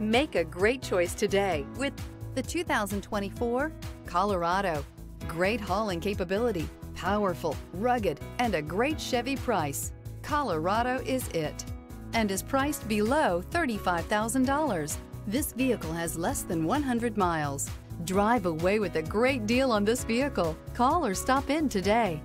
Make a great choice today with the 2024 Colorado. Great hauling capability, powerful, rugged, and a great Chevy price. Colorado is it and is priced below $35,000. This vehicle has less than 100 miles. Drive away with a great deal on this vehicle. Call or stop in today.